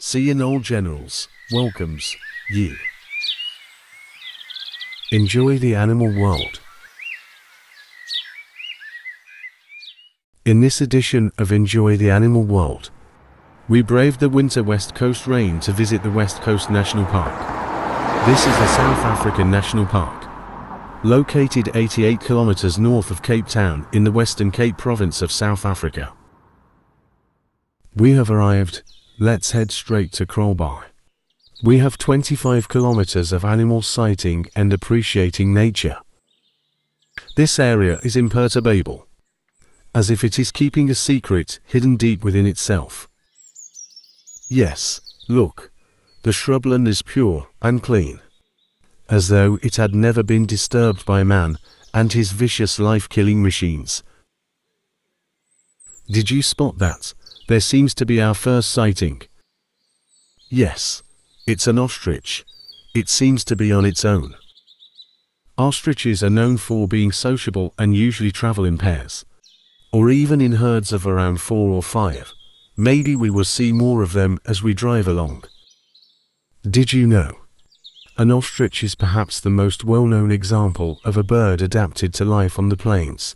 And Old Generals welcomes you. Enjoy the animal world. In this edition of Enjoy the Animal World, we braved the winter West Coast rain to visit the West Coast National Park. This is the South African National Park, located 88 kilometers north of Cape Town in the Western Cape province of South Africa. We have arrived, let's head straight to Kraalbaai. We have 25 kilometers of animal sighting and appreciating nature. This area is imperturbable, as if it is keeping a secret hidden deep within itself. Yes, look, the shrubland is pure and clean, as though it had never been disturbed by man and his vicious life-killing machines. Did you spot that? There seems to be our first sighting. Yes, it's an ostrich. It seems to be on its own. Ostriches are known for being sociable and usually travel in pairs, or even in herds of around four or five. Maybe we will see more of them as we drive along. Did you know? An ostrich is perhaps the most well-known example of a bird adapted to life on the plains.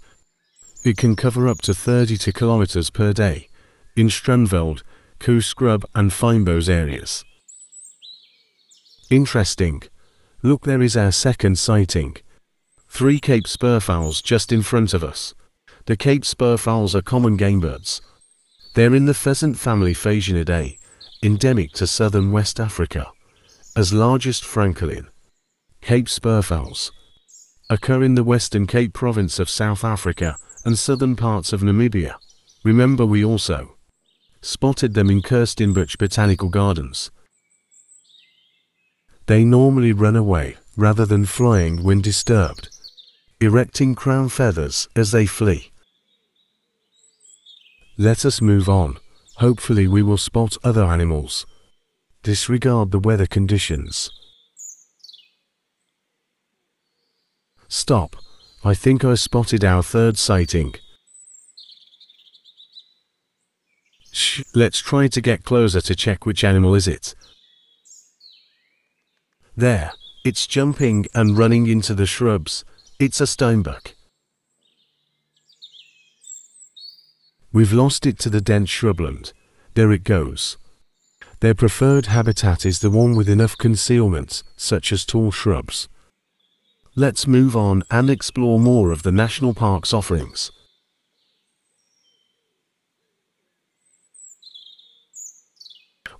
It can cover up to 32 kilometers per day in Strandveld, Kooskrub and Fynbos areas. Interesting. Look there is our second sighting. Three Cape spurfowls just in front of us. The Cape spurfowls are common game birds. They're in the pheasant family Phasianidae, endemic to southern West Africa. As largest francolin. Cape spurfowls occur in the western Cape province of South Africa and southern parts of Namibia. Remember we also spotted them in Kirstenbosch Botanical Gardens. They normally run away, rather than flying when disturbed, erecting crown feathers as they flee. Let us move on. Hopefully we will spot other animals. Disregard the weather conditions. Stop. I think I spotted our third sighting. Shh, let's try to get closer to check which animal is it. There, it's jumping and running into the shrubs. It's a steinbok. We've lost it to the dense shrubland. There it goes. Their preferred habitat is the one with enough concealment, such as tall shrubs. Let's move on and explore more of the national park's offerings.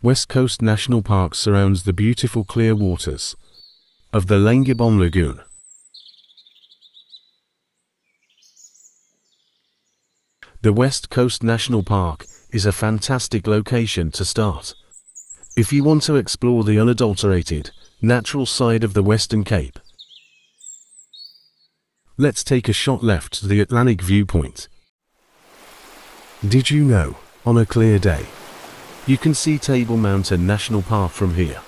West Coast National Park surrounds the beautiful clear waters of the Langebaan Lagoon. The West Coast National Park is a fantastic location to start. If you want to explore the unadulterated, natural side of the Western Cape. Let's take a shot left to the Atlantic viewpoint. Did you know, on a clear day, you can see Table Mountain National Park from here.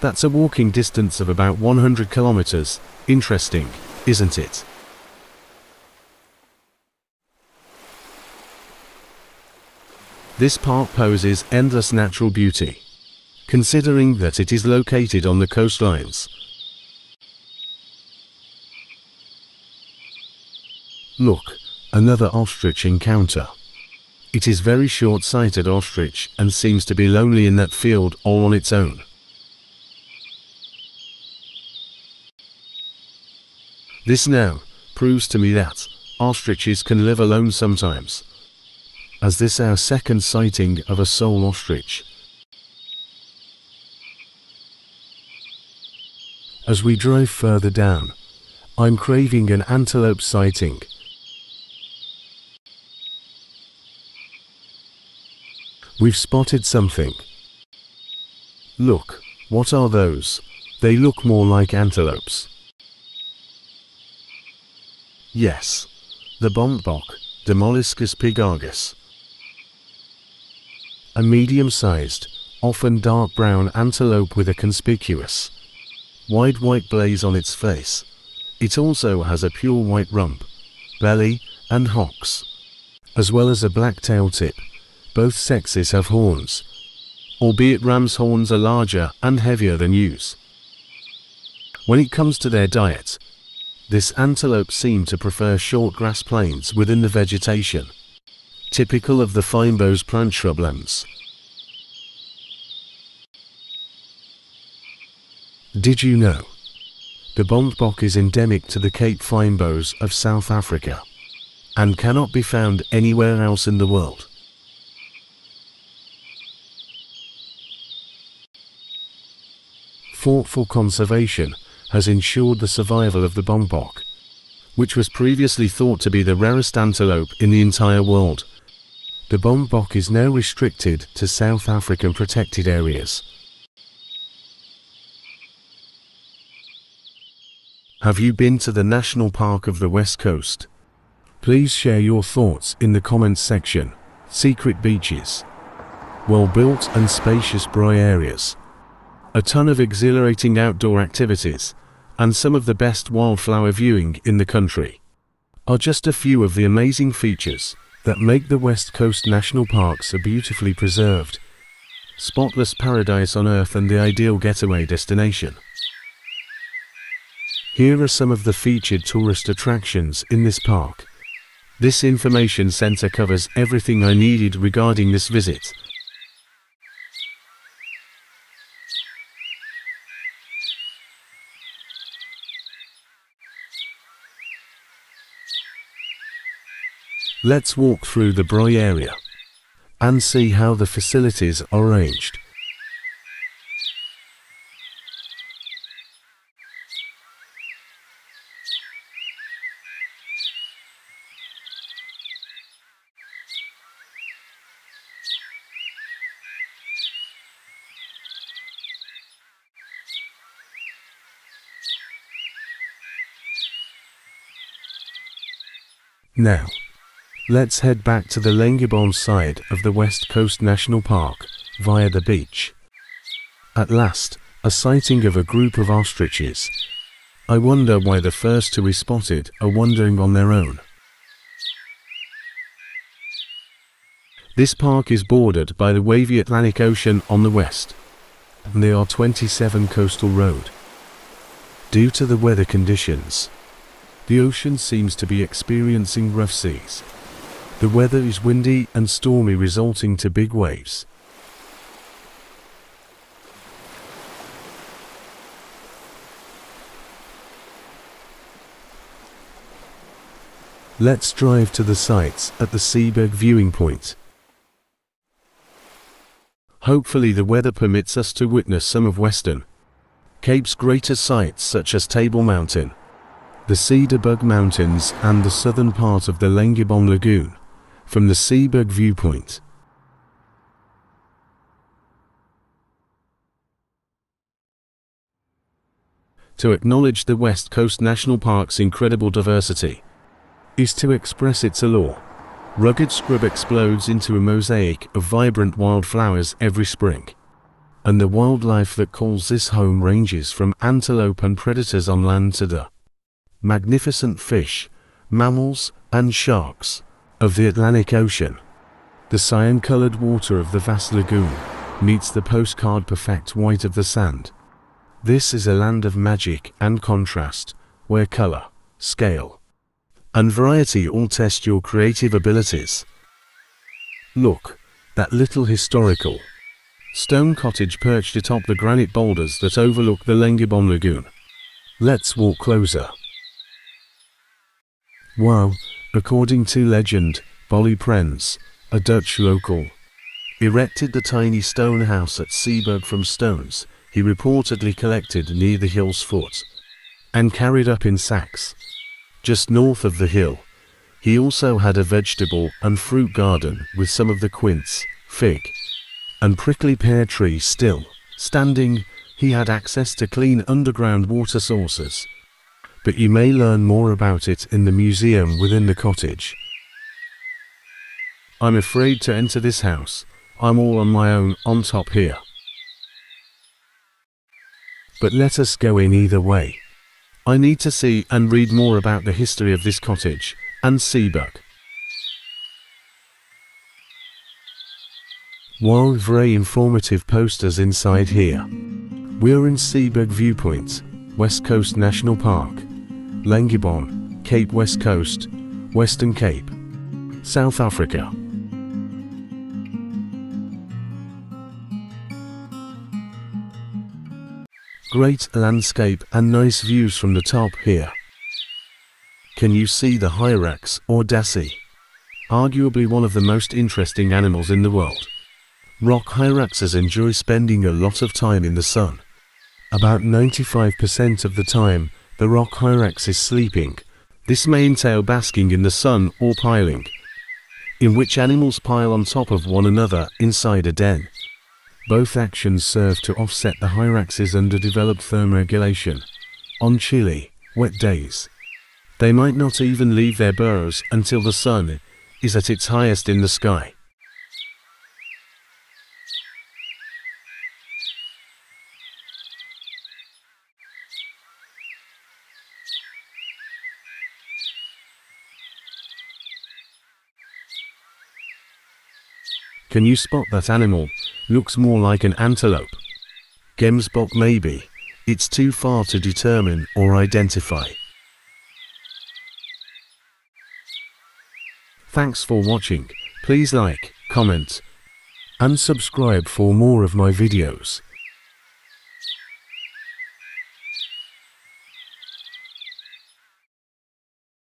That's a walking distance of about 100 kilometers. Interesting, isn't it? This park poses endless natural beauty, considering that it is located on the coastlines. Look, another ostrich encounter. It is very short-sighted ostrich and seems to be lonely in that field all on its own. This now proves to me that ostriches can live alone sometimes, as this our second sighting of a sole ostrich. As we drive further down, I'm craving an antelope sighting. We've spotted something. Look, what are those? They look more like antelopes. Yes, the bontebok, Damaliscus pygargus. A medium-sized, often dark brown antelope with a conspicuous, wide white blaze on its face. It also has a pure white rump, belly, and hocks, as well as a black tail tip. Both sexes have horns. albeit ram's horns are larger and heavier than ewes. When it comes to their diet, this antelope seem to prefer short grass plains within the vegetation, typical of the fynbos plant shrublands. Did you know? The bontebok is endemic to the Cape Fynbos of South Africa and cannot be found anywhere else in the world. Thoughtful conservation has ensured the survival of the bontebok, which was previously thought to be the rarest antelope in the entire world. The bontebok is now restricted to South African protected areas. Have you been to the National Park of the West Coast? Please share your thoughts in the comments section. Secret beaches, well-built and spacious braai areas, a ton of exhilarating outdoor activities, and some of the best wildflower viewing in the country are just a few of the amazing features that make the West Coast National Parks a beautifully preserved. Spotless paradise on earth and the ideal getaway destination. Here are some of the featured tourist attractions in this park. This information center covers everything I needed regarding this visit. Let's walk through the braai area and see how the facilities are arranged. Now, let's head back to the Langebaan side of the West Coast National Park via the beach. At last, a sighting of a group of ostriches. I wonder why the first to be spotted are wandering on their own. This park is bordered by the wavy Atlantic Ocean on the west, and the R27 coastal road. Due to the weather conditions, the ocean seems to be experiencing rough seas. The weather is windy and stormy resulting to big waves. Let's drive to the sites at the Seeberg viewing point. Hopefully the weather permits us to witness some of Western Cape's greater sights such as Table Mountain, the Cederberg Mountains and the southern part of the Langebaan Lagoon from the Seeberg viewpoint. To acknowledge the West Coast National Park's incredible diversity is to express its allure. Rugged scrub explodes into a mosaic of vibrant wildflowers every spring. And the wildlife that calls this home ranges from antelope and predators on land to the magnificent fish, mammals, and sharks of the Atlantic Ocean. The cyan-colored water of the vast lagoon meets the postcard perfect white of the sand. This is a land of magic and contrast, where color, scale, and variety all test your creative abilities. Look, that little historical stone cottage perched atop the granite boulders that overlook the Langebaan Lagoon. Let's walk closer. Wow, according to legend, Bolly Prens, a Dutch local, erected the tiny stone house at Seeberg from stones he reportedly collected near the hill's foot and carried up in sacks. Just north of the hill, he also had a vegetable and fruit garden with some of the quince, fig, and prickly pear trees still standing. He had access to clean underground water sources but you may learn more about it in the museum within the cottage. I'm afraid to enter this house. I'm all on my own on top here. But let us go in either way. I need to see and read more about the history of this cottage and Seeberg. While very informative posters inside here. We're in Seeberg Viewpoint, West Coast National Park, Langebaan, Cape West Coast, Western Cape, South Africa. Great landscape and nice views from the top here. Can you see the Hyrax or Dassie? Arguably one of the most interesting animals in the world. Rock hyraxes enjoy spending a lot of time in the sun. About 95% of the time, the rock hyrax is sleeping. This may entail basking in the sun or piling, in which animals pile on top of one another inside a den. Both actions serve to offset the hyrax's underdeveloped thermoregulation. On chilly, wet days, they might not even leave their burrows until the sun is at its highest in the sky. Can you spot that animal? Looks more like an antelope. Gemsbok maybe. It's too far to determine or identify. Thanks for watching. Please like, comment, and subscribe for more of my videos.